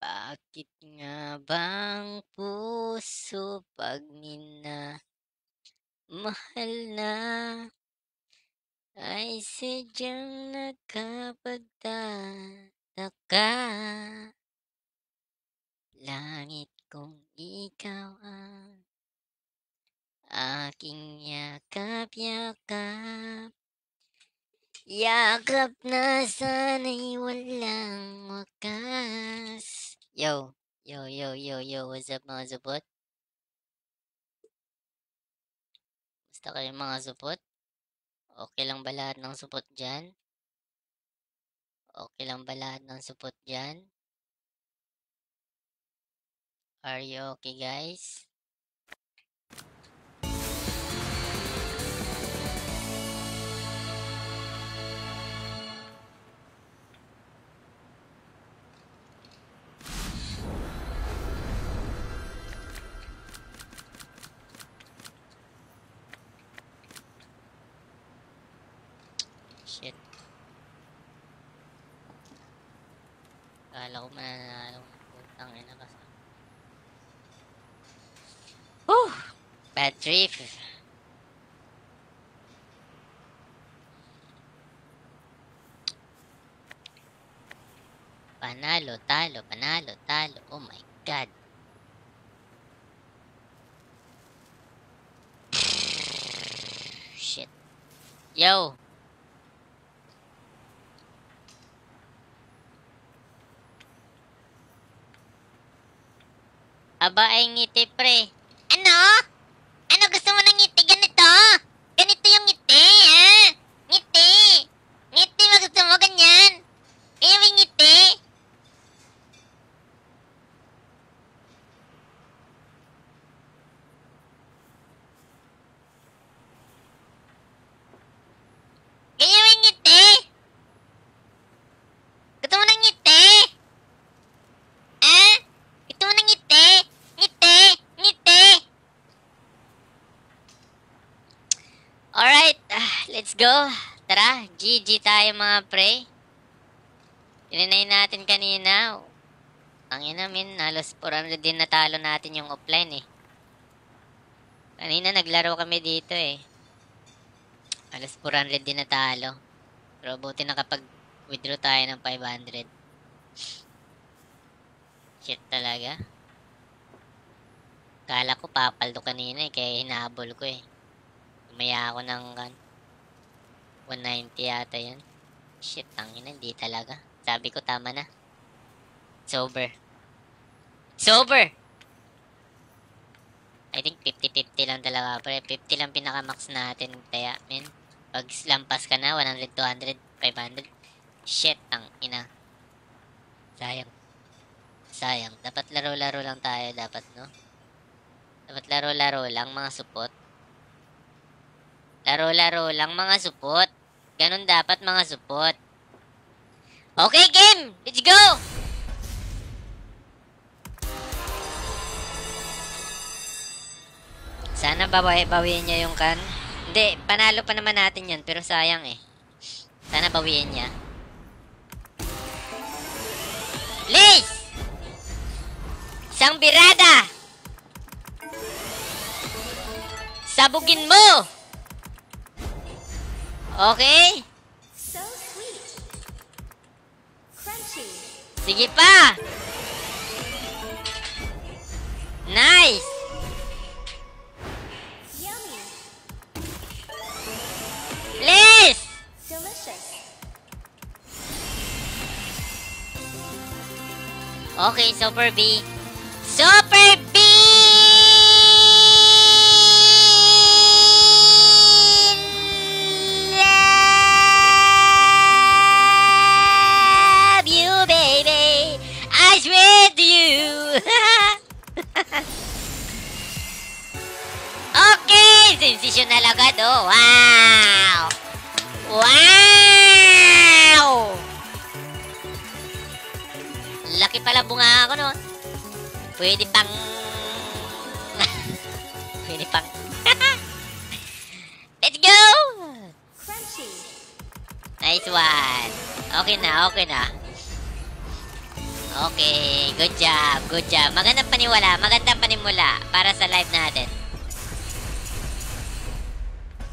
Bakit nga bang puso pag minamahal na ay sadyang nakapagtataka? Langit kung ikaw ang aking yakap-yakap Yakap na sana'y walang wakas. Yo, yo, yo, yo, yo, what's up mga supot? Basta kayo mga supot? Okay lang ba lahat ng supot dyan? Okay lang ba lahat ng supot dyan? Are you okay guys? Kala ko mananalo. Putang ina kasi. Whew! Bad trip. Panalo, talo, panalo, talo. Oh my God. Shit. Yo! Aba ay ngiti pre. Ano? Ano gusto mo ng ngiti? Ganito? Ganito yung ngiti, ha? Ngiti. Ngiti mo gusto mo ganyan? Kaya may ngiti? Kaya may ngiti? Gusto mo ng ngiti? Ah? Gusto mo ng ngiti? Ngiti! Ngiti! Alright, ah, let's go. Tara, GG tayo mga pre. Tininay natin kanina. Ang ina min, halos 400 din natalo natin yung offline eh. Kanina naglaro kami dito eh. Halos 400 din natalo. Pero buti nakapag-withdraw tayo ng 500. Shit talaga. Kala ko papaldo kanina eh, kaya hinabol ko eh. Umaya ako ng. 190 yata yan. Shit, tangina, hindi talaga. Sabi ko tama na. Sober. Sober! I think 50-50 lang talaga pre. 50 lang pinaka-max natin. Kaya, men, pag lampas ka na, 100, 200, 500. Shit, ang ina. Sayang. Sayang. Dapat laro-laro lang tayo, dapat, no? Dapat laro-laro lang, mga supot. Laro-laro lang, mga supot. Ganon dapat, mga supot. Okay, game! Let's go! Sana bawi bawiin niya yung kan. Hindi, panalo pa naman natin yan, pero sayang eh. Sana bawiin niya. Liz! Isang birada! Sabugin mo! Okay? So sweet. Crunchy. Sige pa! Nice! Yummy. Liz! Delicious. Okay, Super B. Super B! Sensational agad, oh. Wow! Wow! Laki pala bunga ako, no? Pwede pang... Pwede pang... Let's go! Nice one. Okay na, okay na. Okay, good job, good job. Magandang paniwala, magandang panimula para sa live natin.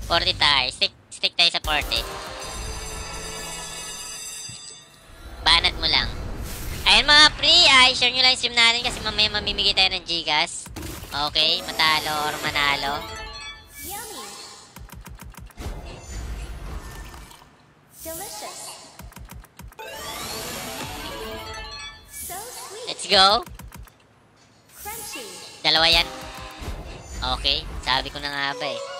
40 tayo. Stick, stick tayo sa 40. Banat mo lang. Ayun mga pre, ay share nyo lang yung stream natin kasi mamaya mamimigay tayo ng Gcash. Okay, matalo or manalo. Let's go. Dalawa yan. Okay, sabi ko na nga ba eh.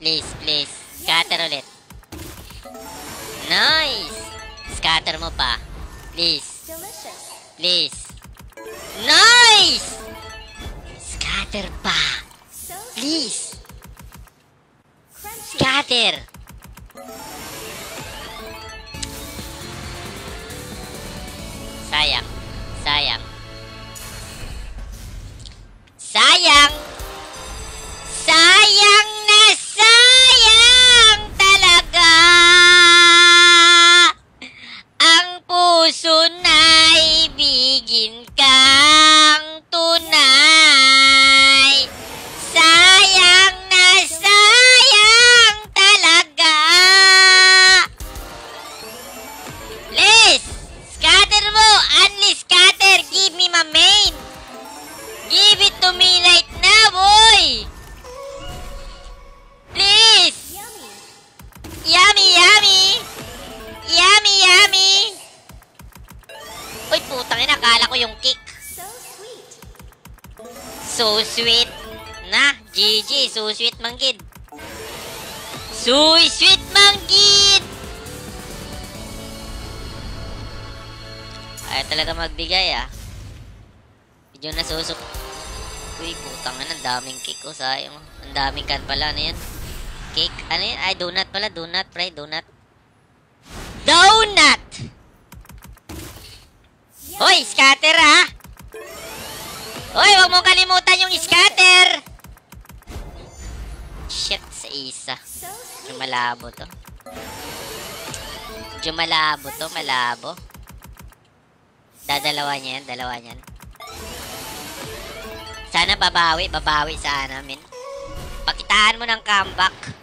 Please, please. Scatter ulit. Nice! Scatter mo pa. Please, please. Nice! Scatter pa. Please, scatter. Sayang. Sayang! Sayang Liz! Scatter mo! Unli scatter! Give me my main! Give it to me right now, boy! Please! Yummy. Yummy, yummy! Yummy! Uy, putang ina, akala ko yung kick. So sweet. So sweet. Na, GG, so sweet manggid. So sweet manggid! Talaga magbigay ah. Medyo nasusok. Uy, putang ang daming kick ko, sayang. oh. Ang daming kan pala, ano yan? Cake? Ano yan? Ay, donut pala, donut, pre, donut. Donut! Hoy, scatter ah! Hoy, wag mong kalimutan yung scatter! Shit, sa isa. Medyo malabo to. Medyo malabo to, malabo. Dadalawa niya yan, dalawa niyan. Sana babawi, babawi sana, min. Pakitaan mo ng comeback.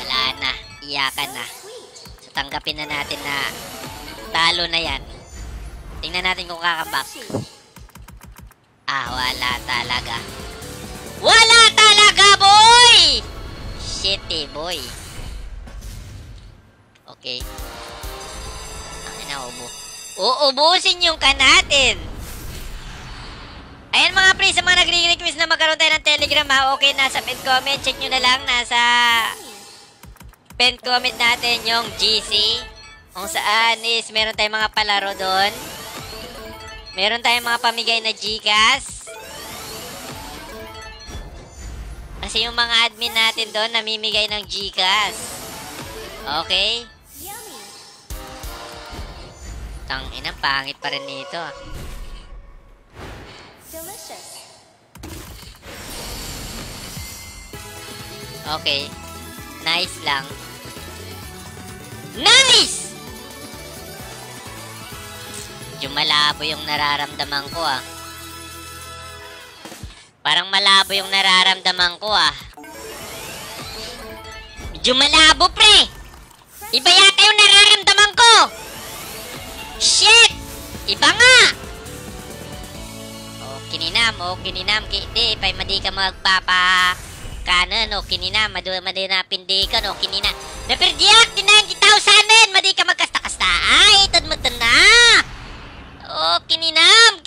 Wala na, iyakan na. So, tanggapin na natin na talo na yan. Tingnan natin kung kakambak. Ah, wala talaga. Wala talaga, boy! Shit, eh, boy. Okay. Ang ina, ubo. Uubusin yung ka natin. Ayan mga pre, sa mga nagre-request na magkaroon tayo ng telegram ha, okay, nasa pin comment, check nyo na lang, nasa Yummy. pin comment natin yung GC. Kung saan is meron tayong mga palaro doon. Meron tayong mga pamigay na Gcash. Kasi yung mga admin natin doon namimigay ng Gcash. Okay? Tang ina, pangit pa rin nito. ah. Delicious. Okay. Nice lang. Nice! Medyo malabo yung nararamdaman ko ah. Parang malabo yung nararamdaman ko ah. Medyo malabo pre! Iba yata yung nararamdaman ko! Shit! Iba nga! Oh, kininam, oh, kininam, kiti, pay madi ka magpapa kanan, oh, kininam, madu, madi na pindikan, oh, kinina. Napirdiyak, tinang kitausanan, madi ka magkasta-kasta. Ay, tad mo na. Oh, kininam,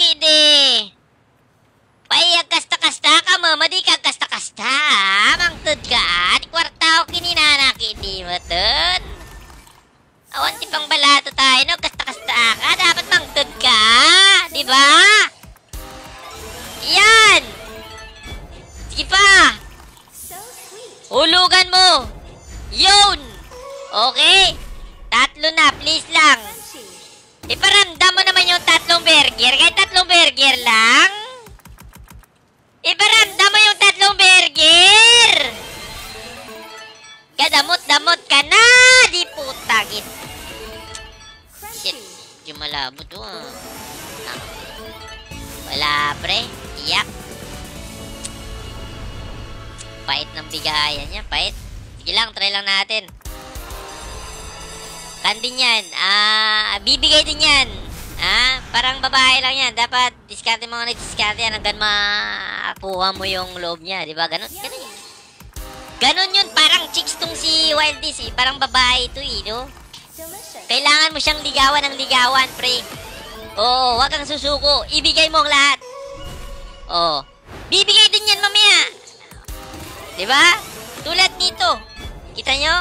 malabo to ah. Wala pre. Iyak. Pait ng bigayan niya, pait. Sige lang, try lang natin. Kan din yan. Ah, bibigay din yan. Ah, parang babae lang yan. Dapat diskarte mo na diskarte yan hanggang makuha mo yung loob niya. Di ba? Ganon, ganon yun. Ganon yun. Parang chicks tong si Wildis eh. Parang babae ito eh, no? Kailangan mo siyang ligawan ng ligawan, pre. Oo, wag kang susuko. Ibigay mo ang lahat. Oo. Bibigay din yan mamaya. Di ba? Tulad nito. Kita nyo?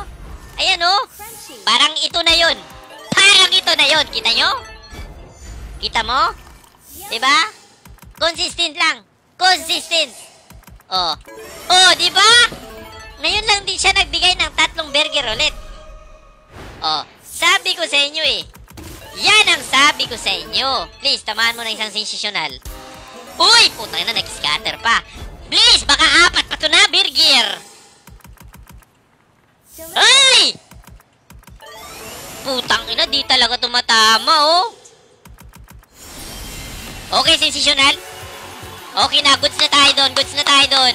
Ayan oh. Parang ito na yun. Parang ito na yun. Kita nyo? Kita mo? Di ba? Consistent lang. Consistent. Oh. Oh, di ba? Ngayon lang din siya nagbigay ng tatlong burger ulit. Oh, sabi ko sa inyo eh. Yan ang sabi ko sa inyo. Please, tamahan mo ng isang sensational. Uy, putang na, nag-scatter pa. Please, baka apat pa to na. Delicious. Ay! Putang ina, di talaga tumatama, oh. Okay, sensational. Okay na, goods na tayo doon, goods na tayo doon.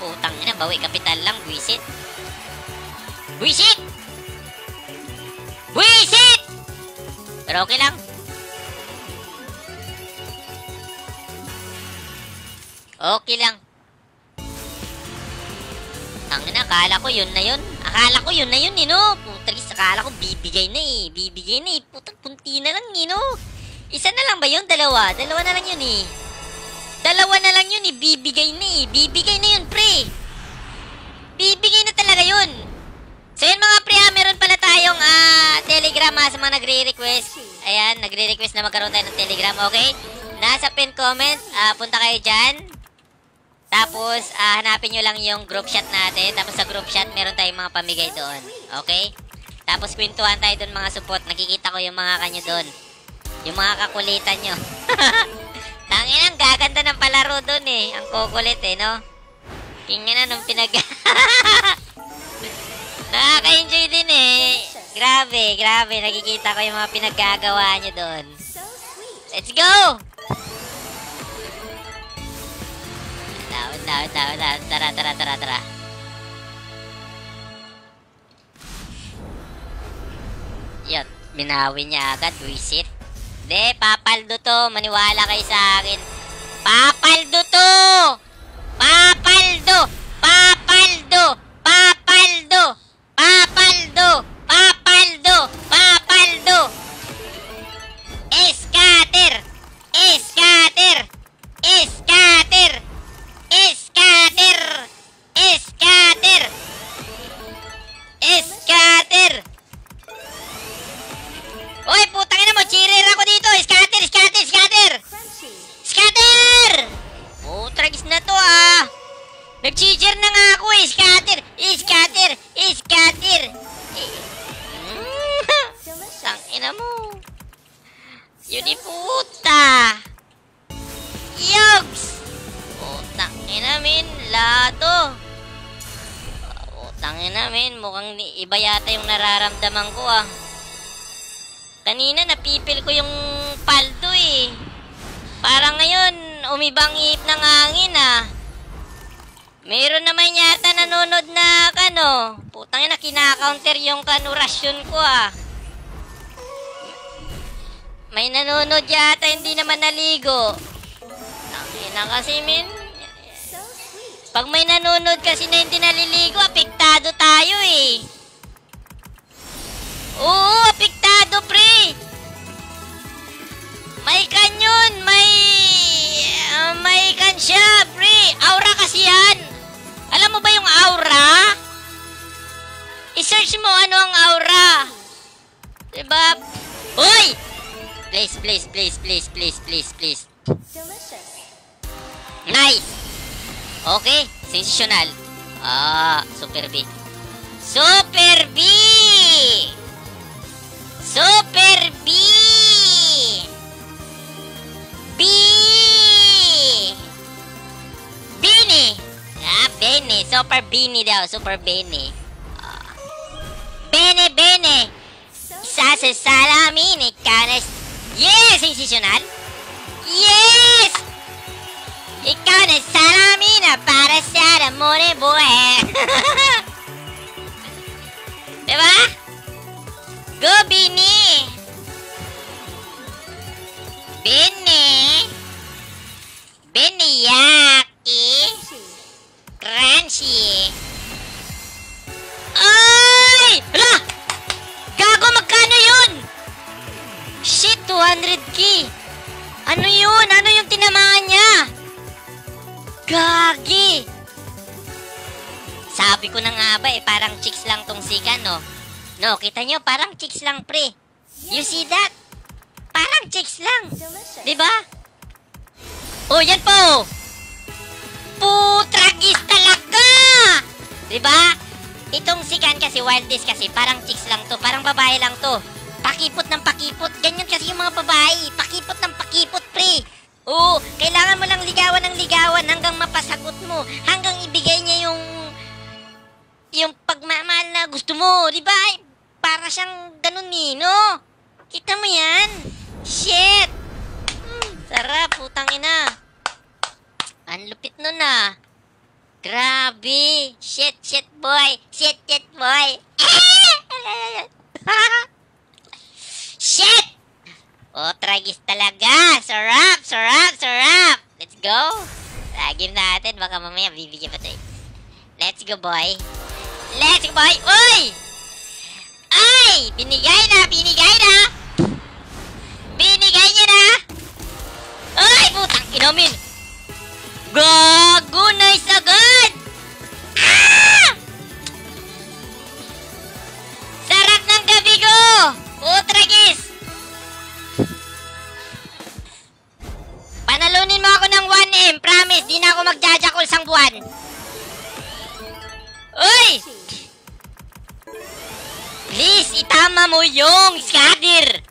Putang ina, bawi kapital lang, buwisit. Buwisit! Buwisit! Pero okay lang. Okay lang. Tangina, akala ko yun na yun. Akala ko yun na yun, eh, no? Putagis, akala ko bibigay na eh. Bibigay na eh. Putang punti na lang, eh? Isa na lang ba yun? Dalawa? Dalawa na lang yun, eh. Dalawa na lang yun, eh. Bibigay na eh. Bibigay na yun, pre. Bibigay na talaga yun. So yun mga pre, ah, meron pala tayong ah, telegram ah, sa mga nagre-request. Ayan, nagre-request na magkaroon tayo ng telegram, okay? Nasa pin comment, ah, punta kayo dyan. Tapos, ah, hanapin nyo lang yung group chat natin. Tapos sa group chat, meron tayong mga pamigay doon. Okay? Tapos kwentuhan tayo doon mga support. Nakikita ko yung mga kanyo doon. Yung mga kakulitan nyo. Tangin ang gaganda ng palaro doon eh. Ang kukulit eh, no? Tingnan na nung pinag... Nakaka-enjoy din eh. Grabe, grabe. Nakikita ko yung mga pinaggagawa nyo doon. Let's go! Down, down, down, down. Tara, tara, tara, tara. Yun, binawi niya agad. Wisit. De, papaldo to. Maniwala kayo sa akin. Papaldo to! Papaldo! Ko. Kanina napipil ko yung paldo eh. Parang ngayon, umibang ihip ng hangin ah. Meron naman yata nanonood na kano. Putang ina, kinaka-counter yung kanurasyon ko ah. May nanonood yata, hindi naman naligo. Tangina kasi, min. Pag may nanonood kasi na hindi naliligo, apektado tayo eh. Oo, apektado, pre. May kanyon, may... ah, may kan siya, pre. Aura kasi yan. Alam mo ba yung aura? I-search mo ano ang aura. Diba? Uy! Please, please, please, please, please, please, please. Delicious. Nice! Okay, sensational. Ah, Super B. Super B! Super B! B! Bini! Ah, Bene. Super Bini daw. Super Bene. Ah. Bene, Bene! So isa sa salamin, ikaw na... Yes! Sensational! Yes! Ikaw na salamin na para sa amor de buhay. diba? Go, Bini! Bini! Biniyaki! Crunchy! Ay! Hala! Gago, magkano yun? Shit, 200k! Ano yun? Ano yung tinamaan niya? Gagi! Sabi ko na nga ba eh, parang chicks lang tong sika, no? No, kita nyo, parang chicks lang, pre. You see that? Parang chicks lang. Di ba? Oh, yan po! Putragis talaga! Di ba? Itong sikan kasi, wildest kasi, parang chicks lang to. Parang babae lang to. Pakipot ng pakipot. Ganyan kasi yung mga babae. Pakipot ng pakipot, pre. Oo, kailangan mo lang ligawan ng ligawan hanggang mapasagot mo. Hanggang ibigay niya yung yung pagmamahal na gusto mo. Di ba? Para siyang ganun eh, no? Kita mo yan? Shit! Hmm, sarap, putang ina. Ang lupit nun ah. Grabe. Shit, shit boy. Shit, shit boy. shit! Oh, tragis talaga. Sarap, sarap, sarap. Let's go. Lagim natin. Baka mamaya bibigyan pa tayo. Let's go, boy. Let's go, boy. Uy! Ay! Binigay na, binigay na. Binigay niya na. Ay, putang inamin. Gago, nice agad. Ah! Sarap ng gabi ko. Utragis. Panalunin mo ako ng 1M. Promise, di na ako magjajakol sang buwan. Uy! Please, itama mo yung scatter.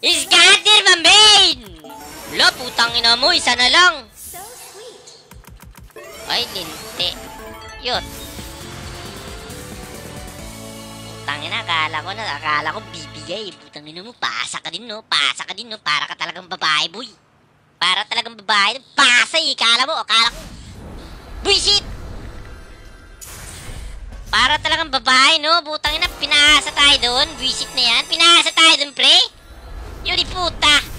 Scatter, mamain! Wala, putang ina mo, isa na lang. Ay, linti. Yun. Putang ina, akala ko na, akala ko bibigay. Putang ina mo, pasa ka din, no? Pasa ka din, no? Para ka talagang babae, boy. Para talagang babae. Pasa, eh. Akala mo, akala ko. Buisit! Para talagang babae, no? Butang ina, pinasa tayo doon. Visit na yan. Pinasa tayo doon, pre. Yun, eh, puta.